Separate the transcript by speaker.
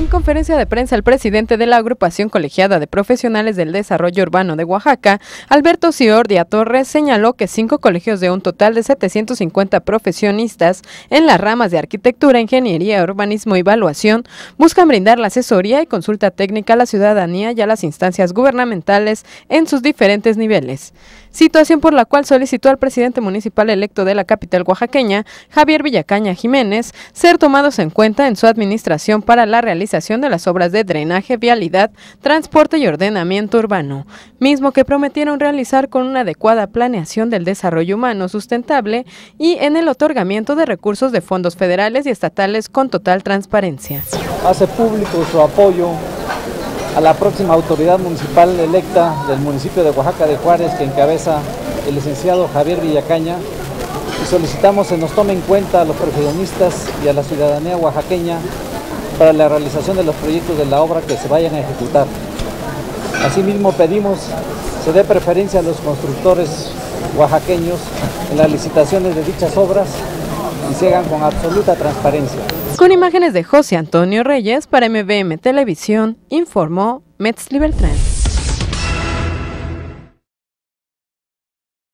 Speaker 1: En conferencia de prensa, el presidente de la agrupación colegiada de profesionales del desarrollo urbano de Oaxaca, Alberto Ciordia Torres, señaló que cinco colegios de un total de 750 profesionistas en las ramas de arquitectura, ingeniería, urbanismo y evaluación buscan brindar la asesoría y consulta técnica a la ciudadanía y a las instancias gubernamentales en sus diferentes niveles. Situación por la cual solicitó al presidente municipal electo de la capital oaxaqueña, Javier Villacaña Jiménez, ser tomados en cuenta en su administración para la realización realización de las obras de drenaje, vialidad, transporte y ordenamiento urbano, mismo que prometieron realizar con una adecuada planeación del desarrollo humano sustentable y en el otorgamiento de recursos de fondos federales y estatales con total transparencia.
Speaker 2: Hace público su apoyo a la próxima autoridad municipal electa del municipio de Oaxaca de Juárez que encabeza el licenciado Javier Villacaña y solicitamos se nos tome en cuenta a los profesionistas y a la ciudadanía oaxaqueña para la realización de los proyectos de la obra que se vayan a ejecutar. Asimismo pedimos se dé preferencia a los constructores oaxaqueños en las licitaciones de dichas obras y se hagan con absoluta transparencia.
Speaker 1: Con imágenes de José Antonio Reyes para MBM Televisión, informó Metz Libertran.